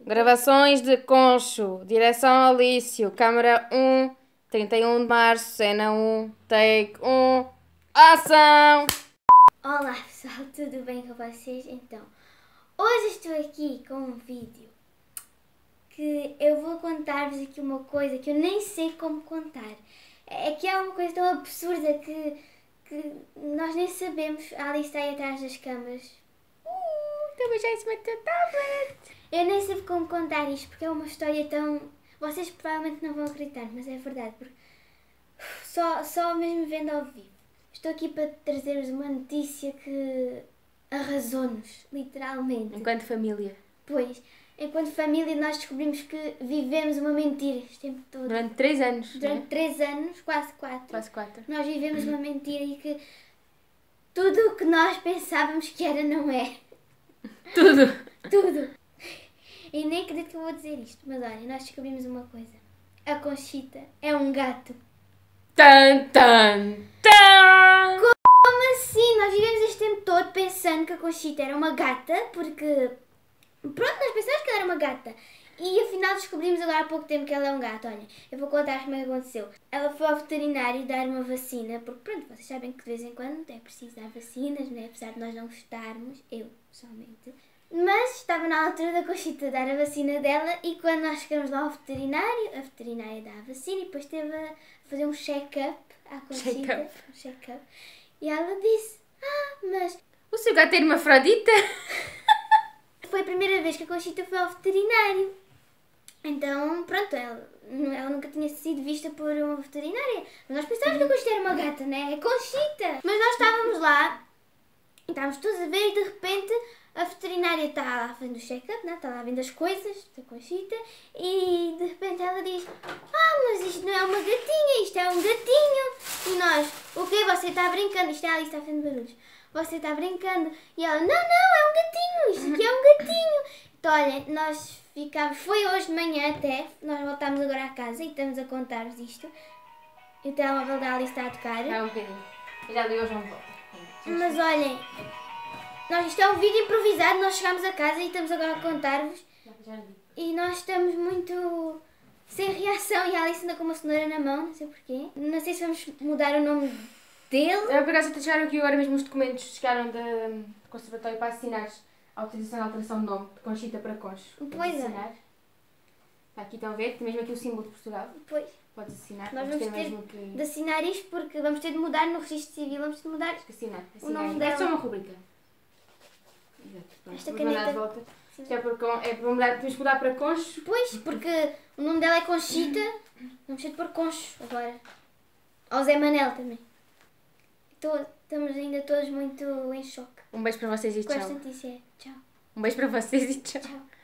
Gravações de Concho, direção Alício, câmara 1, 31 de março, cena 1, take 1, ação! Olá pessoal, tudo bem com vocês? Então, hoje estou aqui com um vídeo que eu vou contar-vos aqui uma coisa que eu nem sei como contar. É que é uma coisa tão absurda que, que nós nem sabemos. A Alice está aí atrás das câmaras. Também já em cima do teu tablet. Eu nem sei como contar isto porque é uma história tão. Vocês provavelmente não vão acreditar, mas é verdade. Porque só, só mesmo vendo ao vivo. Estou aqui para trazer-vos uma notícia que arrasou-nos, literalmente. Enquanto família. Pois, enquanto família, nós descobrimos que vivemos uma mentira este tempo todo. Durante 3 anos. Durante né? três anos, quase quatro, Quase 4. nós vivemos uma mentira e que tudo o que nós pensávamos que era não é. Tudo! Tudo! E nem acredito que eu vou dizer isto, mas olha, nós descobrimos uma coisa. A Conchita é um gato. Tan, tan, tan! Como assim? Nós vivemos este tempo todo pensando que a Conchita era uma gata, porque. Pronto, nós pensávamos que ela era uma gata. E afinal descobrimos agora há pouco tempo que ela é um gato. Olha, eu vou contar como é que aconteceu. Ela foi ao veterinário dar uma vacina, porque pronto, vocês sabem que de vez em quando é preciso dar vacinas, né? apesar de nós não gostarmos, eu pessoalmente. Mas estava na altura da Conchita dar a vacina dela e quando nós chegamos lá ao veterinário, a veterinária dá a vacina e depois teve a fazer um check-up à Conchita. Check-up. Um check-up. E ela disse, ah, mas O seu gato era uma frodita? foi a primeira vez que a Conchita foi ao veterinário. Então, pronto, ela, ela nunca tinha sido vista por uma veterinária. Mas nós pensávamos que a Conchita era uma gata, né? É Conchita! Mas nós estávamos lá, e estávamos todos a ver e de repente a veterinária está lá fazendo o check-up, né? Está lá vendo as coisas da Conchita e de repente ela diz Ah, mas isto não é uma gatinha, isto é um gatinho. E nós, o quê? Você está brincando? Isto é a Alice está fazendo barulhos. Você está brincando? E ela, não, não, é um gatinho, isto aqui é um gatinho. Então, olha, nós ficámos, foi hoje de manhã até, nós voltámos agora à casa e estamos a contar-vos isto. E o telemóvel da Alice está a tocar. É um bocadinho. Eu já li hoje um pouco. Mas olhem, nós, isto é um vídeo improvisado, nós chegámos a casa e estamos agora a contar-vos. E nós estamos muito sem reação e a Alice anda com uma cenoura na mão, não sei porquê. Não sei se vamos mudar o nome dele. Eu, por acaso, até chegaram aqui agora mesmo os documentos chegaram do Conservatório para assinar autorização de alteração de nome de Conchita para Concho. Pois é. assinar. Está aqui, estão a ver? Tem mesmo aqui o símbolo de Portugal. Pois, Podes assinar. nós Vamos vamos ter mesmo que, de assinar isto porque vamos ter de mudar no registro civil, vamos ter de mudar. assinar. O assinar. nome É só dela. uma rubrica. Exato. Esta vou caneta- volta. Isto é, porque, é para mudar, temos que mudar para Concho. Pois, porque o nome dela é Conchita, vamos ter de pôr Concho agora. Ao Zé Manel também. Tô- estamos ainda todos muito em choque Um beijo para vocês e com esta tchau. notícia. Tchau. Um beijo para vocês e tchau. Tchau.